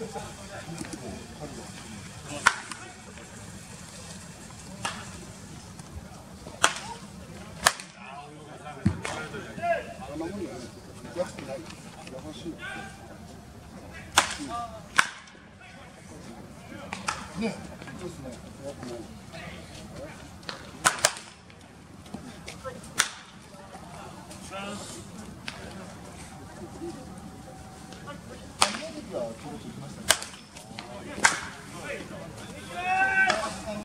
あん。なもんやね安くないしいねそうですが到着しましたね。